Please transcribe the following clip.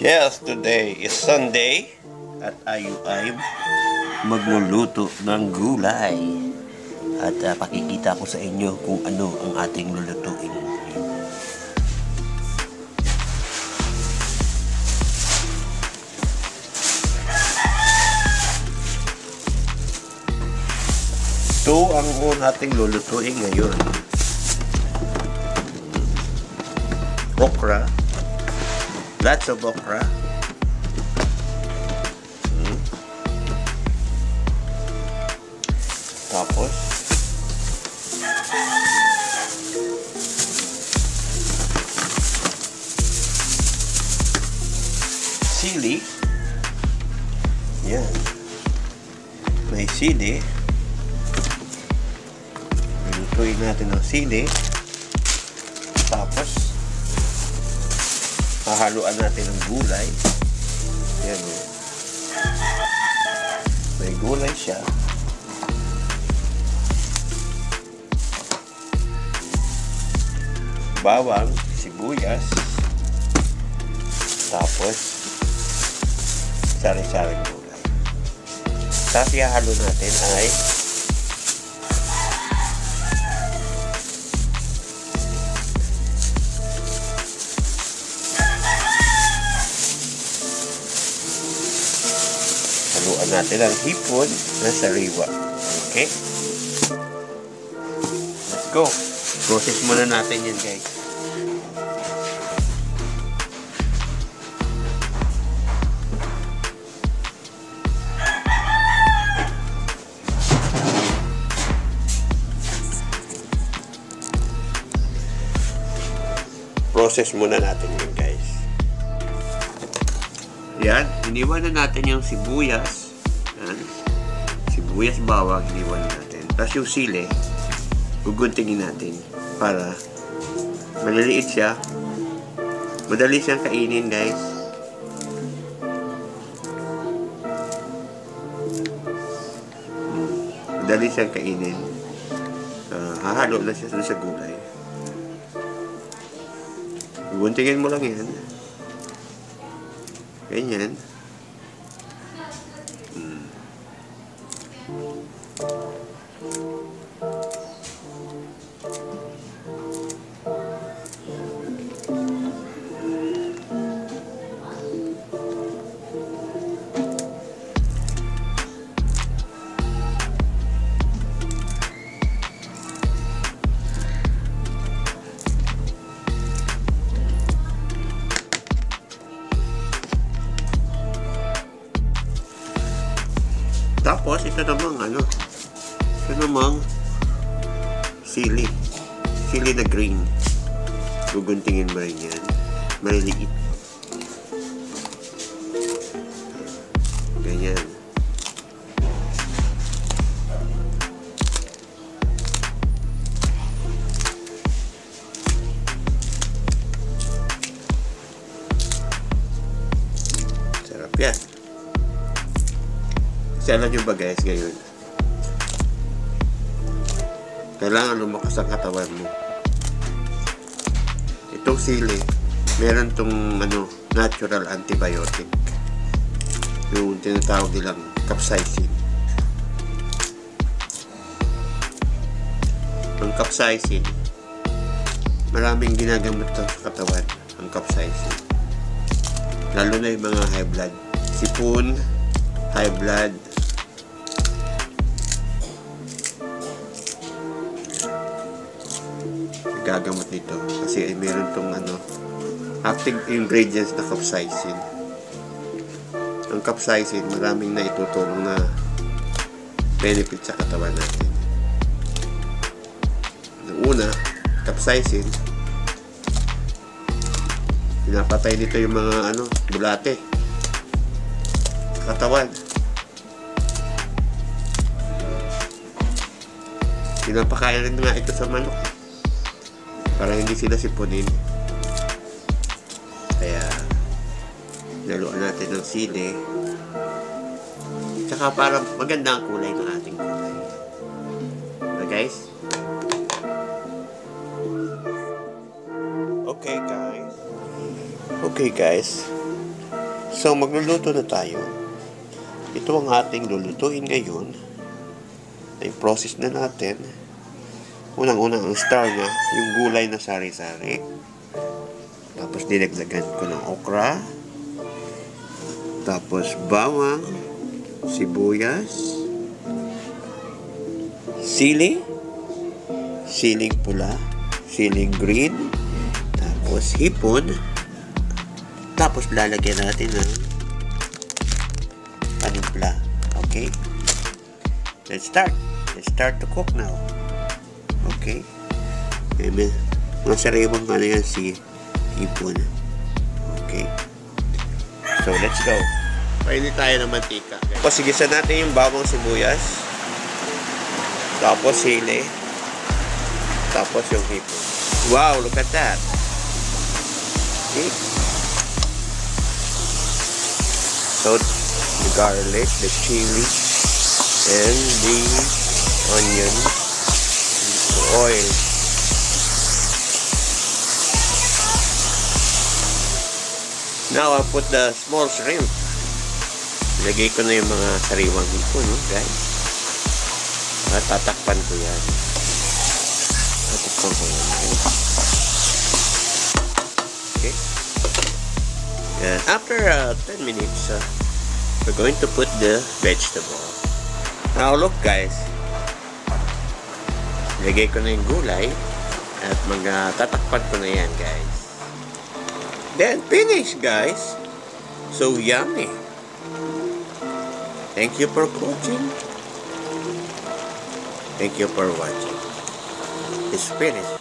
Yes, today is Sunday at tayo ay magluluto ng gulay. At ah, pakikita ko sa inyo kung ano ang ating lulutuin. Ito ang ating lulutuin ngayon. Okra. Lots of okra. Hmm. Tapos, sili. Yan. May sili. Lutuin natin ng sili. Tapos, hahaluan natin ng gulay. Yan o. May gulay siya. Bawang, sibuyas. Tapos, sari-saring gulay. Tapos ihahalo natin ay natin ang hipon na sariwa. Okay? Let's go. Process muna natin yan guys. Process muna natin yun guys. Yan, iniwan na natin yung sibuyas. Yan. Sibuyas bawang, iniwan natin. Tapos yung sili, guguntingin natin para maliliit siya. Madali siyang kainin, guys. Madali siyang kainin. Uh, hahalo na siya sa gulay. Guguntingin mo lang yan. Ganyan. Thank you. Ito namang ano, ito namang sili. Sili na green. Guguntingin mo rin yan. Maliliit. Ganyan. Sarap. Kasi alam nyo ba guys, ngayon, kailangan lumakas ang katawan mo. Itong sili, meron tong ano, natural antibiotic. Yung tinatawag nilang capsaicin. Ang capsaicin, maraming ginagamit to sa katawan, ang capsaicin. Lalo na yung mga high blood. Sipon, high blood, gagamot nito. Kasi ay meron tong ano active ingredients na capsaicin. Ang capsaicin maraming na itutulong na benefit sa katawan natin. Ang una capsaicin. Pinapatay nito yung mga ano bulate. Katawan. Pinapakain rin nga ito sa manok para hindi sila sipunin. Kaya, naluan natin ng sili. Tsaka para maganda ang kulay ng ating kulay. Okay, guys? Okay, guys. Okay, guys. So, magluluto na tayo. Ito ang ating lulutuin ngayon. Ay process na natin. Unang-unang ang star niya, yung gulay na sari-sari. Tapos dinagdagan ko ng okra. Tapos bawang, sibuyas, sili, siling pula, siling green, tapos hipon, tapos lalagyan natin ng panimpla. Okay? Let's start. Let's start to cook now. Okay? Amen. Mga sariwang ano yan si hipon. Okay? So, let's go. Painit tayo ng mantika. Tapos, sigisa natin yung bawang sibuyas. Tapos, sili. Tapos, yung hipon. Wow, look at that. Okay? So, the garlic, the chili, and the onion, oil. Now, I put the small shrimp. Lagay ko na yung mga sariwang hipon, no, guys. At tatakpan ko yan. Tatakpan ko yan. Okay. And after uh, 10 minutes, uh, we're going to put the vegetable. Now, look, guys. Lagay ko na yung gulay. At magtatakpan ko na yan, guys. Then finish, guys. So yummy. Thank you for watching. Thank you for watching. It's finished.